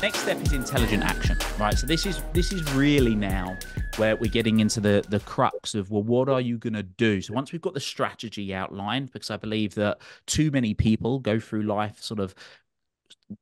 Next step is intelligent action, right? So this is this is really now where we're getting into the the crux of well, what are you going to do? So once we've got the strategy outlined, because I believe that too many people go through life sort of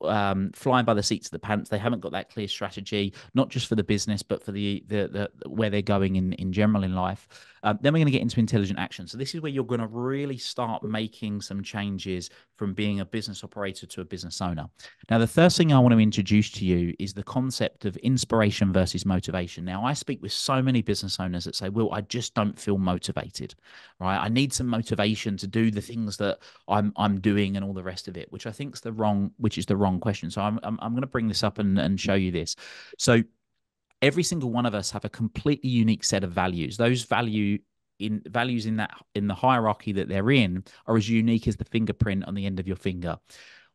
um, flying by the seats of the pants. They haven't got that clear strategy, not just for the business, but for the the, the where they're going in in general in life. Um, then we're going to get into intelligent action. So this is where you're going to really start making some changes from being a business operator to a business owner. Now, the first thing I want to introduce to you is the concept of inspiration versus motivation. Now, I speak with so many business owners that say, "Well, I just don't feel motivated, right? I need some motivation to do the things that I'm I'm doing and all the rest of it," which I think is the wrong, which is the wrong question. So I'm I'm, I'm going to bring this up and, and show you this. So every single one of us have a completely unique set of values. Those value in values in that in the hierarchy that they're in are as unique as the fingerprint on the end of your finger.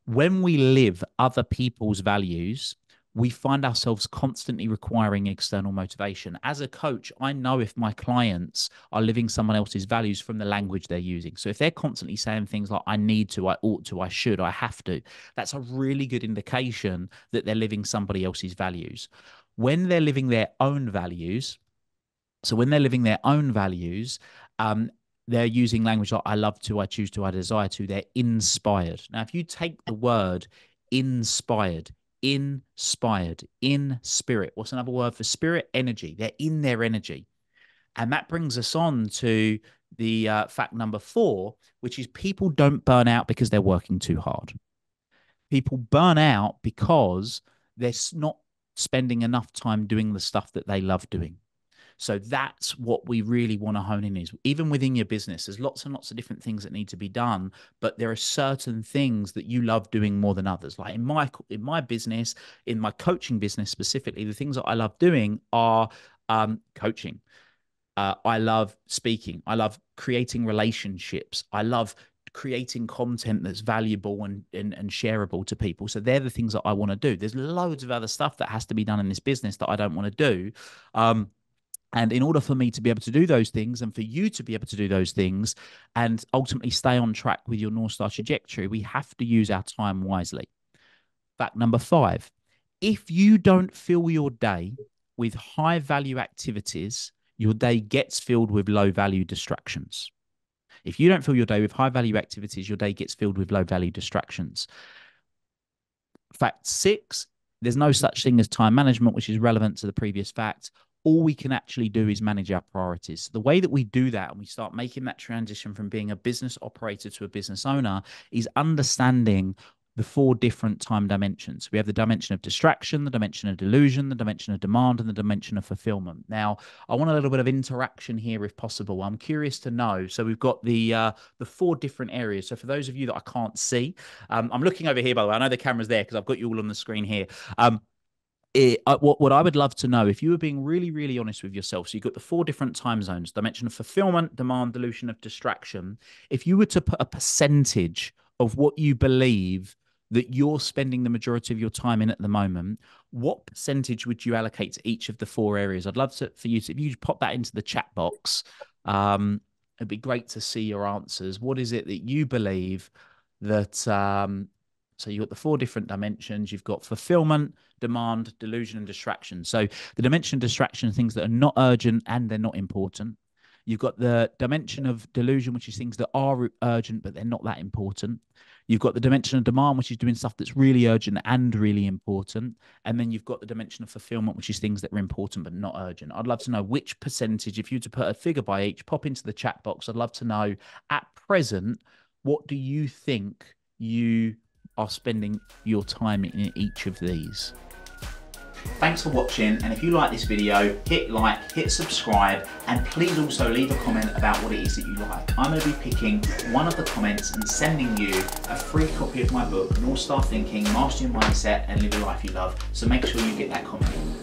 When we live other people's values, we find ourselves constantly requiring external motivation. As a coach, I know if my clients are living someone else's values from the language they're using. So if they're constantly saying things like, I need to, I ought to, I should, I have to, that's a really good indication that they're living somebody else's values. When they're living their own values, so when they're living their own values, um, they're using language like I love to, I choose to, I desire to. They're inspired. Now, if you take the word inspired, inspired, in spirit, what's another word for spirit? Energy. They're in their energy. And that brings us on to the uh, fact number four, which is people don't burn out because they're working too hard. People burn out because they're not spending enough time doing the stuff that they love doing. So that's what we really want to hone in is even within your business, there's lots and lots of different things that need to be done, but there are certain things that you love doing more than others. Like in my in my business, in my coaching business specifically, the things that I love doing are um, coaching. Uh, I love speaking. I love creating relationships. I love creating content that's valuable and, and, and shareable to people. So they're the things that I want to do. There's loads of other stuff that has to be done in this business that I don't want to do. Um, and in order for me to be able to do those things and for you to be able to do those things and ultimately stay on track with your North Star trajectory, we have to use our time wisely. Fact number five if you don't fill your day with high value activities, your day gets filled with low value distractions. If you don't fill your day with high value activities, your day gets filled with low value distractions. Fact six, there's no such thing as time management, which is relevant to the previous fact all we can actually do is manage our priorities. The way that we do that and we start making that transition from being a business operator to a business owner is understanding the four different time dimensions. We have the dimension of distraction, the dimension of delusion, the dimension of demand, and the dimension of fulfillment. Now, I want a little bit of interaction here, if possible. I'm curious to know. So we've got the uh, the four different areas. So for those of you that I can't see, um, I'm looking over here. By the way, I know the camera's there because I've got you all on the screen here. Um, it, uh, what what I would love to know if you were being really really honest with yourself. So you've got the four different time zones: dimension of fulfillment, demand, delusion of distraction. If you were to put a percentage of what you believe that you're spending the majority of your time in at the moment, what percentage would you allocate to each of the four areas? I'd love to for you to if you pop that into the chat box. Um, it'd be great to see your answers. What is it that you believe that um, so you've got the four different dimensions. You've got fulfillment, demand, delusion, and distraction. So the dimension of distraction, things that are not urgent and they're not important. You've got the dimension of delusion, which is things that are urgent, but they're not that important. You've got the dimension of demand, which is doing stuff that's really urgent and really important. And then you've got the dimension of fulfillment, which is things that are important but not urgent. I'd love to know which percentage, if you were to put a figure by each, pop into the chat box. I'd love to know at present, what do you think you are spending your time in each of these. Thanks for watching and if you like this video, hit like, hit subscribe and please also leave a comment about what it is that you like. I'm going to be picking one of the comments and sending you a free copy of my book, North Star Thinking, Master Your Mindset and Live a Life You Love. So make sure you get that comment.